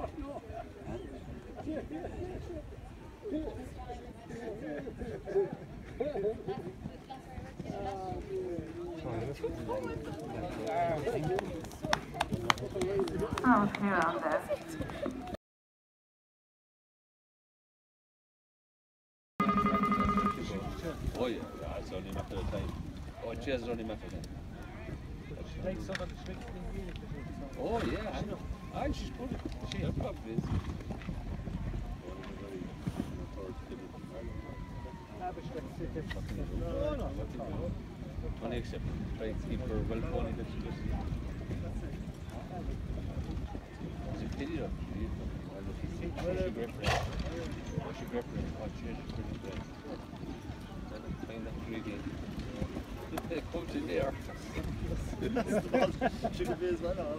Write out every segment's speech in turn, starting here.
Oh, yeah, yeah, it's only a matter of time. Oh, cheers, only a matter of time. Oh yeah. Aye, she's good. She her probably is. Only except try to keep her well funny that she just. It's a pity though. She- She she great for it. Oh, she great for it. Oh, she is pretty good. And find that ingredient. Coach in there. She could be as well.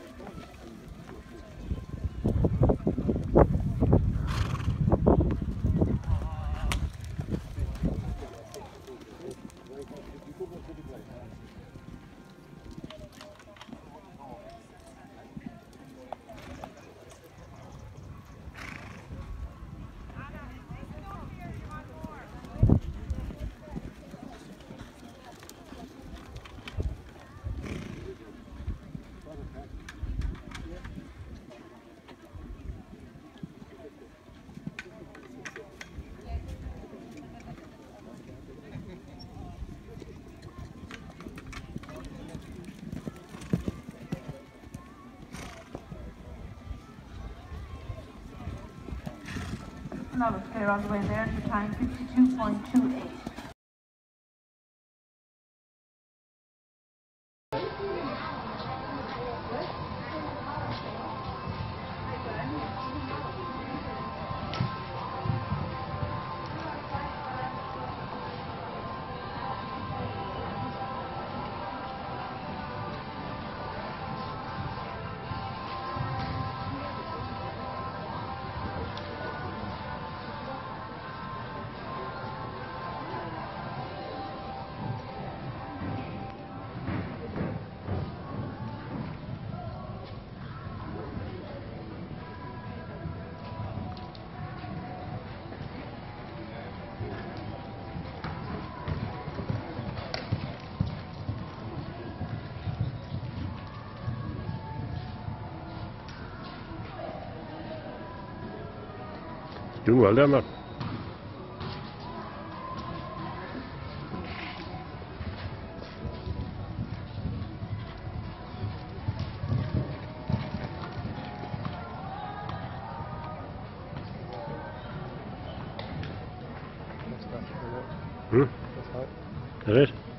Was clear all the way there to time 52.28. Doing well there, man. Hmm? Is it?